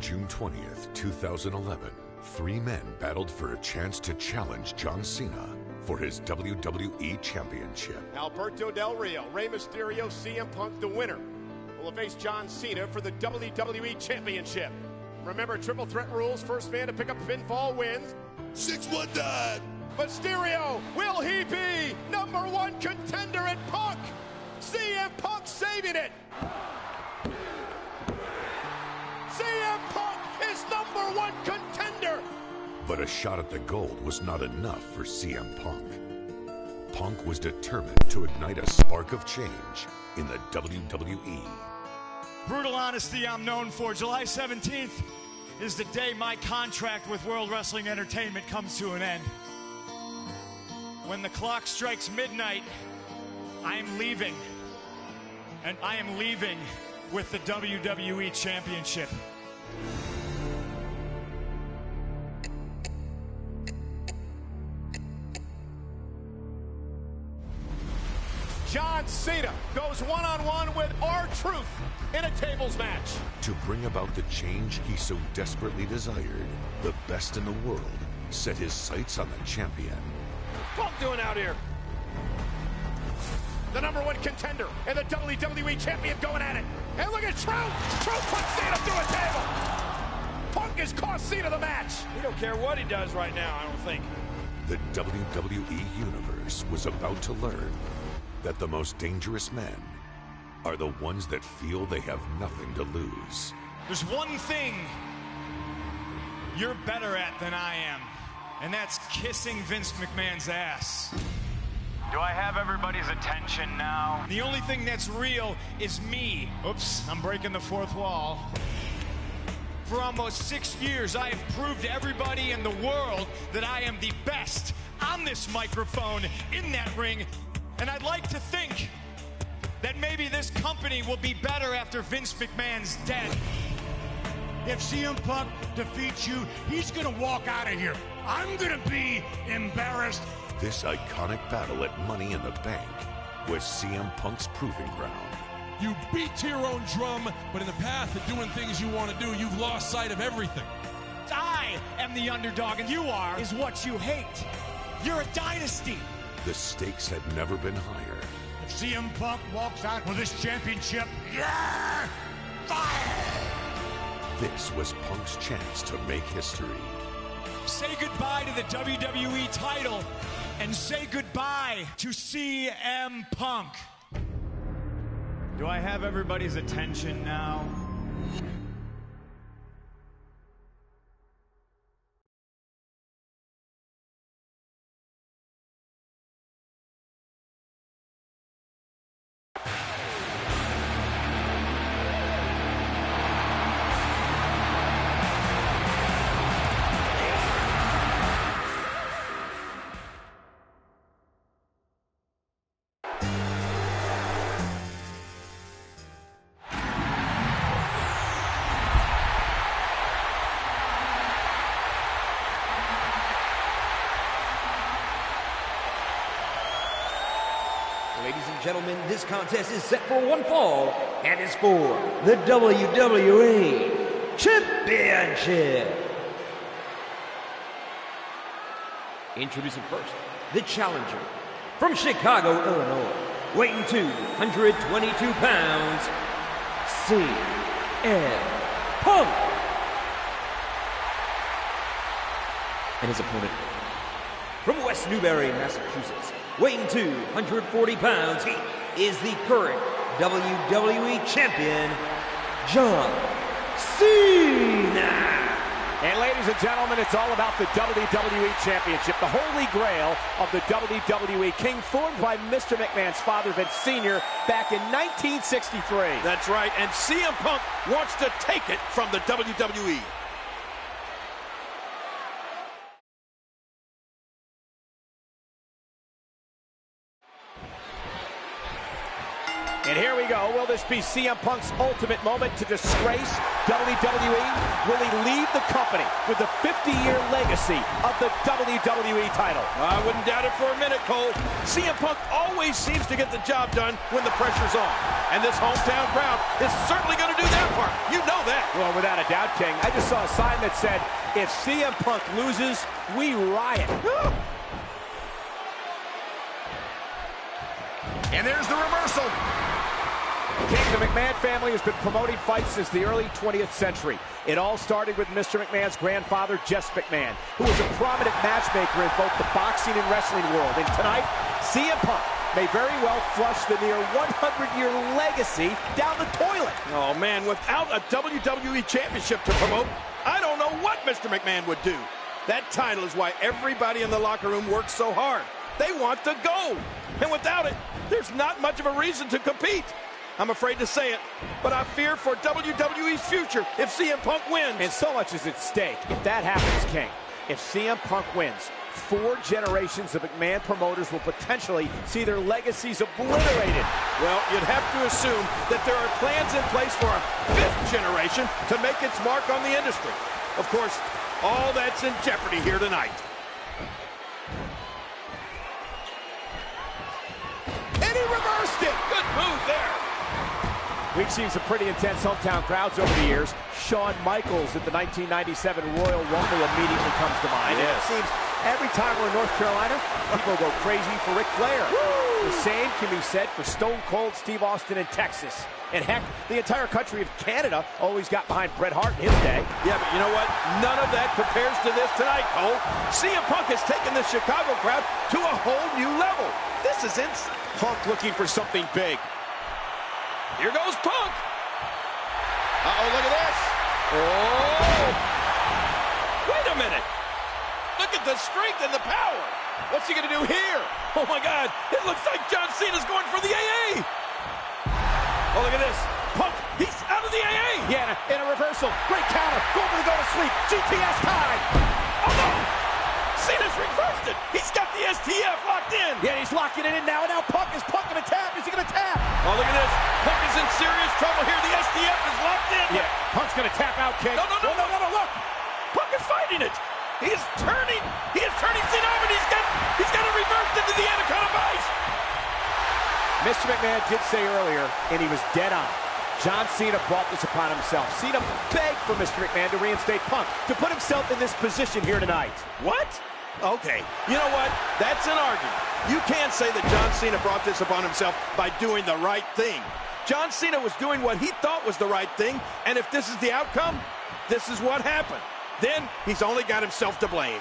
On June 20th, 2011, three men battled for a chance to challenge John Cena for his WWE Championship. Alberto Del Rio, Rey Mysterio, CM Punk, the winner, will face John Cena for the WWE Championship. Remember, triple threat rules. First man to pick up pinfall wins. 6-1 died. Mysterio, will he be number one contender at Punk? CM Punk saving it. Number one contender. But a shot at the gold was not enough for CM Punk. Punk was determined to ignite a spark of change in the WWE. Brutal honesty I'm known for. July 17th is the day my contract with World Wrestling Entertainment comes to an end. When the clock strikes midnight, I am leaving. And I am leaving with the WWE Championship. Cena goes one on one with R Truth in a tables match. To bring about the change he so desperately desired, the best in the world set his sights on the champion. Punk doing out here? The number one contender and the WWE champion going at it. And look at Truth! Truth puts Cena through a table! Punk has cost Cena the match! He don't care what he does right now, I don't think. The WWE Universe was about to learn that the most dangerous men are the ones that feel they have nothing to lose. There's one thing you're better at than I am, and that's kissing Vince McMahon's ass. Do I have everybody's attention now? The only thing that's real is me. Oops, I'm breaking the fourth wall. For almost six years, I have proved to everybody in the world that I am the best on this microphone, in that ring, and I'd like to think that maybe this company will be better after Vince McMahon's dead. If CM Punk defeats you, he's gonna walk out of here. I'm gonna be embarrassed. This iconic battle at Money in the Bank was CM Punk's proving ground. You beat to your own drum, but in the path of doing things you want to do, you've lost sight of everything. I am the underdog, and you are, is what you hate. You're a dynasty. The stakes had never been higher. If CM Punk walks out with this championship, yeah, fire! This was Punk's chance to make history. Say goodbye to the WWE title and say goodbye to CM Punk. Do I have everybody's attention now? Gentlemen, this contest is set for one fall and is for the WWE Championship. Introducing first, the challenger from Chicago, Illinois, weighing 222 pounds, CM Punk. And his opponent from West Newbury, Massachusetts, weighing 240 pounds, he is the current WWE Champion, John Cena. And ladies and gentlemen, it's all about the WWE Championship, the holy grail of the WWE. King formed by Mr. McMahon's father, Vince Sr., back in 1963. That's right, and CM Punk wants to take it from the. WWE. Here we go. Will this be CM Punk's ultimate moment to disgrace WWE? Will he leave the company with the 50-year legacy of the WWE title? I wouldn't doubt it for a minute, Cole. CM Punk always seems to get the job done when the pressure's on. And this hometown crowd is certainly going to do that part. You know that. Well, without a doubt, King. I just saw a sign that said, if CM Punk loses, we riot. And there's the reversal. The McMahon family has been promoting fights since the early 20th century. It all started with Mr. McMahon's grandfather, Jess McMahon, who was a prominent matchmaker in both the boxing and wrestling world. And tonight, CM Punk may very well flush the near 100-year legacy down the toilet. Oh, man, without a WWE Championship to promote, I don't know what Mr. McMahon would do. That title is why everybody in the locker room works so hard. They want to go. And without it, there's not much of a reason to compete. I'm afraid to say it, but I fear for WWE's future if CM Punk wins. And so much is at stake if that happens, King. If CM Punk wins, four generations of McMahon promoters will potentially see their legacies obliterated. Well, you'd have to assume that there are plans in place for a fifth generation to make its mark on the industry. Of course, all that's in jeopardy here tonight. And he reversed it. Good move there. We've seen some pretty intense hometown crowds over the years. Shawn Michaels at the 1997 Royal Rumble immediately comes to mind. Yes. And it seems every time we're in North Carolina, people go crazy for Ric Flair. Woo! The same can be said for Stone Cold Steve Austin in Texas. And heck, the entire country of Canada always got behind Bret Hart in his day. Yeah, but you know what? None of that compares to this tonight, Cole. CM Punk has taken the Chicago crowd to a whole new level. This is insane. Punk looking for something big. Here goes Punk. Uh-oh, look at this. Oh! Wait a minute. Look at the strength and the power. What's he going to do here? Oh, my God. It looks like John Cena's going for the AA. Oh, look at this. Punk, he's out of the AA. Yeah, in a reversal. Great counter. Going to go to sleep. GTS time. Oh, no. Cena's reversed it. He's got the STF locked in. Yeah, he's locking it in now. And now Punk is Punk going to tap. Is he going to tap? Oh, look at this. Punk is in serious trouble here. The STF is locked in. Yeah, Punk's going to tap out, King. No, no, no, oh, no, no, no, look. Punk is fighting it. He is turning. He is turning Cena over, and he's got, he's got it reversed into the Anaconda Vice. Mr. McMahon did say earlier, and he was dead on. John Cena brought this upon himself. Cena begged for Mr. McMahon to reinstate Punk, to put himself in this position here tonight. What? Okay, you know what? That's an argument. You can't say that John Cena brought this upon himself by doing the right thing. John Cena was doing what he thought was the right thing, and if this is the outcome, this is what happened. Then he's only got himself to blame.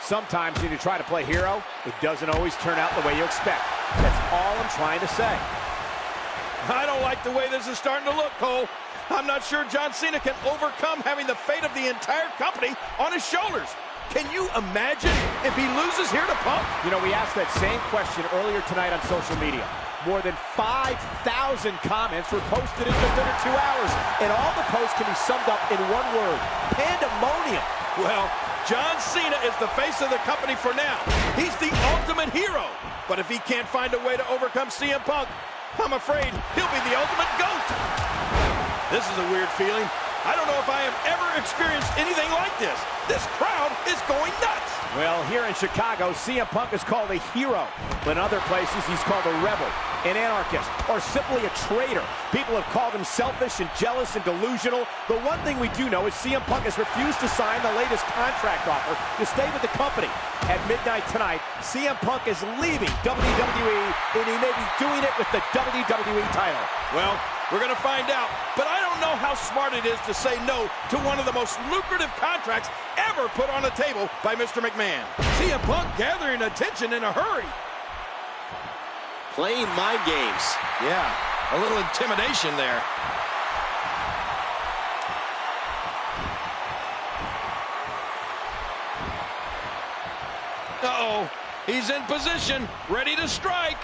Sometimes when you try to play hero, it doesn't always turn out the way you expect. That's all I'm trying to say. I don't like the way this is starting to look, Cole. I'm not sure John Cena can overcome having the fate of the entire company on his shoulders. Can you imagine if he loses here to Punk? You know, we asked that same question earlier tonight on social media. More than 5,000 comments were posted in just under two hours, and all the posts can be summed up in one word, pandemonium. Well, John Cena is the face of the company for now. He's the ultimate hero. But if he can't find a way to overcome CM Punk, I'm afraid he'll be the ultimate GOAT. This is a weird feeling. I don't know if I have ever experienced anything like this. This crowd is going nuts. Well, here in Chicago, CM Punk is called a hero. But in other places, he's called a rebel, an anarchist, or simply a traitor. People have called him selfish and jealous and delusional. The one thing we do know is CM Punk has refused to sign the latest contract offer to stay with the company. At midnight tonight, CM Punk is leaving WWE, and he may be doing it with the WWE title. Well, we're going to find out. But I don't know how smart it is to say no to one of the most lucrative contracts ever put on the table by Mr. McMahon. CM Punk gathering attention in a hurry. Playing my games. Yeah, a little intimidation there. Uh-oh, he's in position, ready to strike.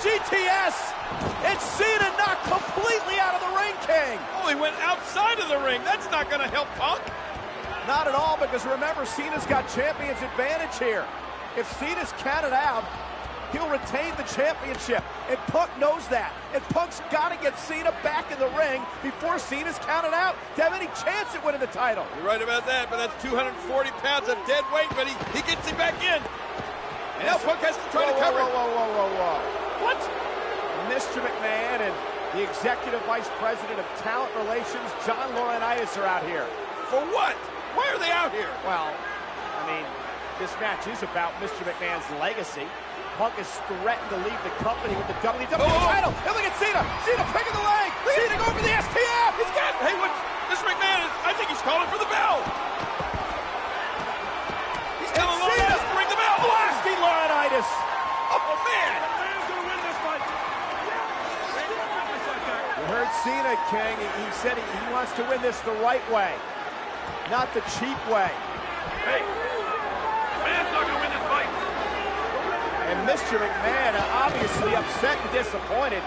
GTS! It's Cena knocked completely out of the ring, King! Oh, he went outside of the ring. That's not going to help Punk. Not at all, because remember, Cena's got champion's advantage here. If Cena's counted out, he'll retain the championship. And Punk knows that. And Punk's got to get Cena back in the ring before Cena's counted out to have any chance at winning the title. You're right about that, but that's 240 pounds of dead weight, but he, he gets him back in. And now Punk has to try whoa, to cover whoa, whoa, whoa, whoa, whoa. What? Mr. McMahon and the Executive Vice President of Talent Relations, John Laurinaitis, are out here. For what? Why are they out here? Well, I mean, this match is about Mr. McMahon's legacy. Punk has threatened to leave the company with the WWE oh, oh. title. And look at Cena. Cena picking the leg. Cena going for the STF. He's got. Hey, what? Mr. McMahon is. I think he's calling for the bell. He's telling Laurinaitis to ring the bell. blasting Laurinaitis. Oh man! Cena, King. He, he said he, he wants to win this the right way, not the cheap way. Hey, man's not gonna win this fight. And Mr. McMahon obviously upset and disappointed.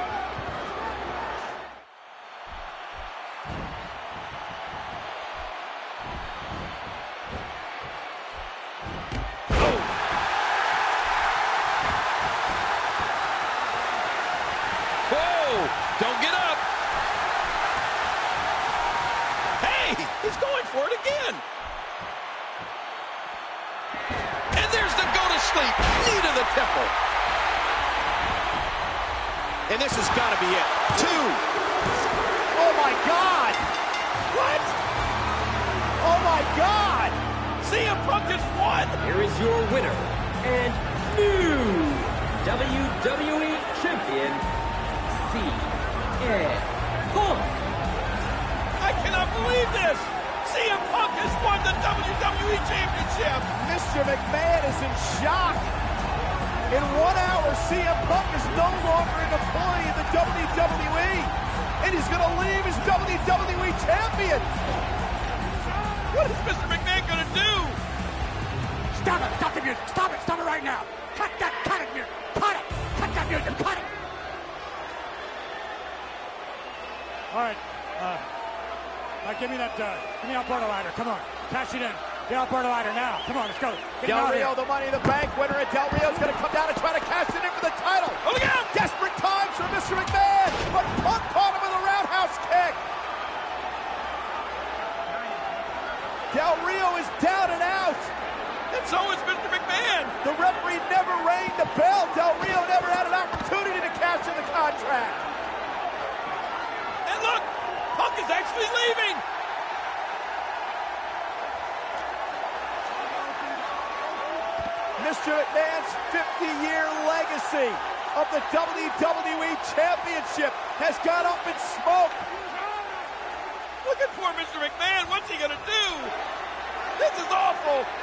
And this has got to be it. Two. Oh my God. What? Oh my God. CM Punk just won. Here is your winner and new WWE Champion, CM Punk. I cannot believe this. CM Punk has won the WWE Championship. Mr. McMahon is in shock. In one hour, CM Punk is no longer an employee of the WWE. And he's going to leave as WWE Champion. What is Mr. McMahon going to do? Stop it! Stop the music! Stop it! Stop it right now! Cut that! Cut it, music! Cut it! Cut that music! Cut it! All right. Uh, all right, give me that. Uh, give me Alberto Ryder. Come on, cash it in. Get Alberto Ryder now. Come on, let's go. Get Del Rio, the Money in the Bank winner, and Del Rio's going to come down and try to cash it in for the title. Oh, look out! Desperate times for Mr. McMahon, but Punk caught him with a roundhouse kick. Del Rio is down and out. And so is Mr. McMahon. The referee never rang the bell. Del Rio never had an opportunity to cash in the contract. And look, Punk is actually leaving. Mr. McMahon's 50-year legacy of the WWE Championship has gone up in smoke. Look at poor Mr. McMahon. What's he going to do? This is awful.